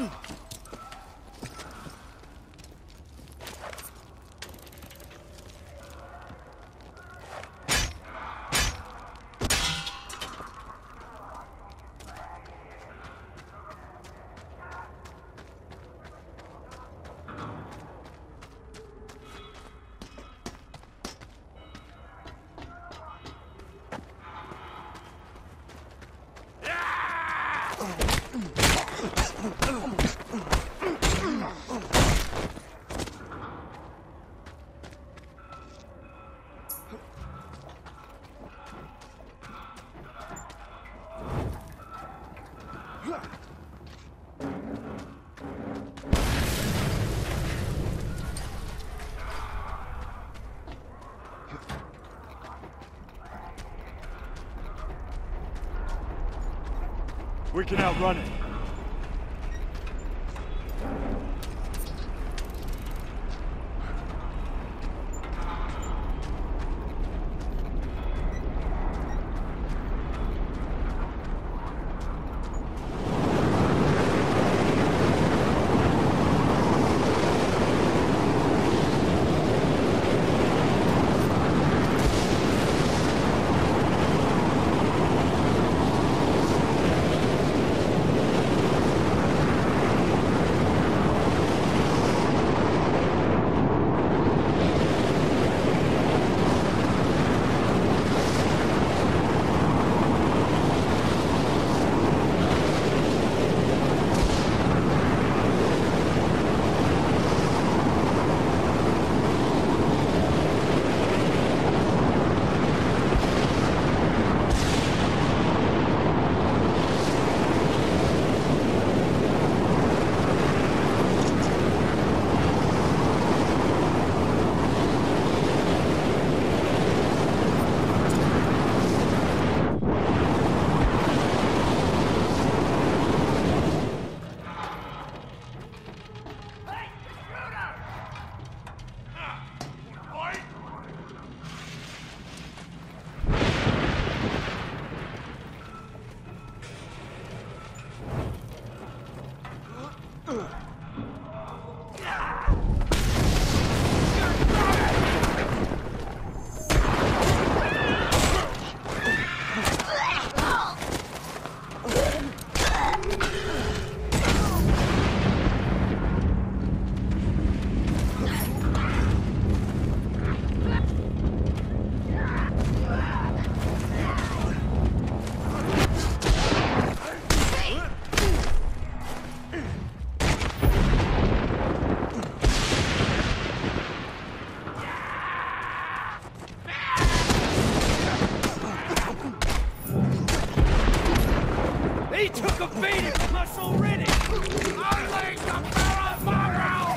Ugh. We can outrun it. He took a beating us already! Paramaro!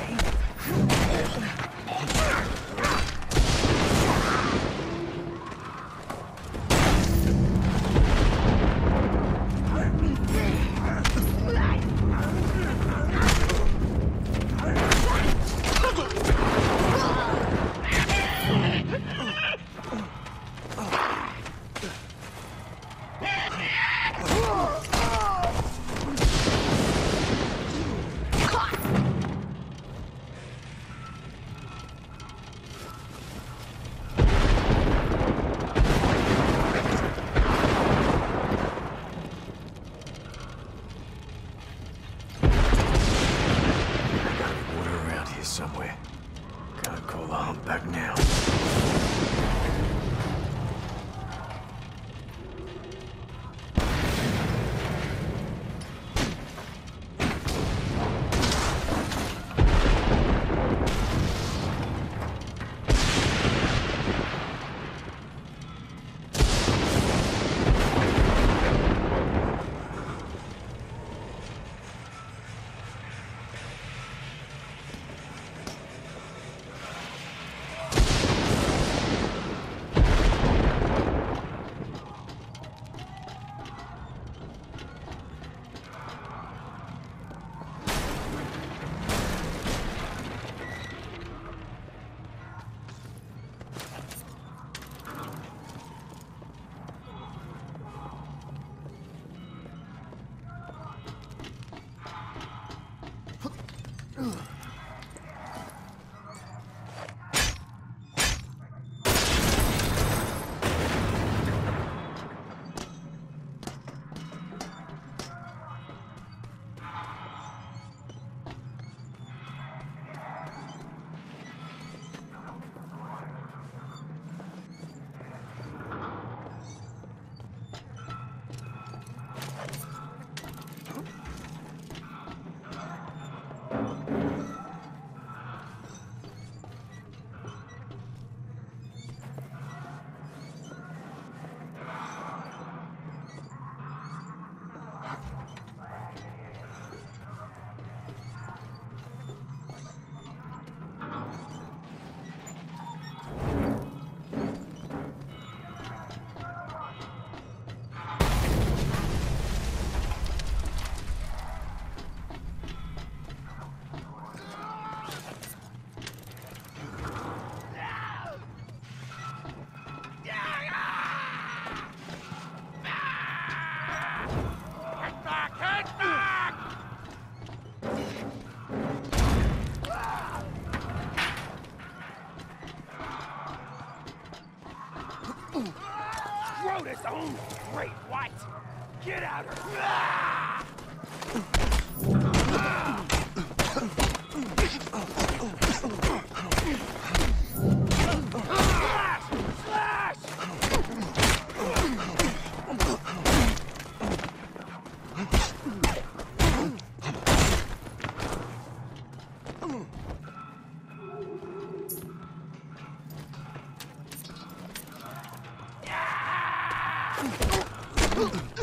Rhoda's own great white! Get out of here! Slash! Slash!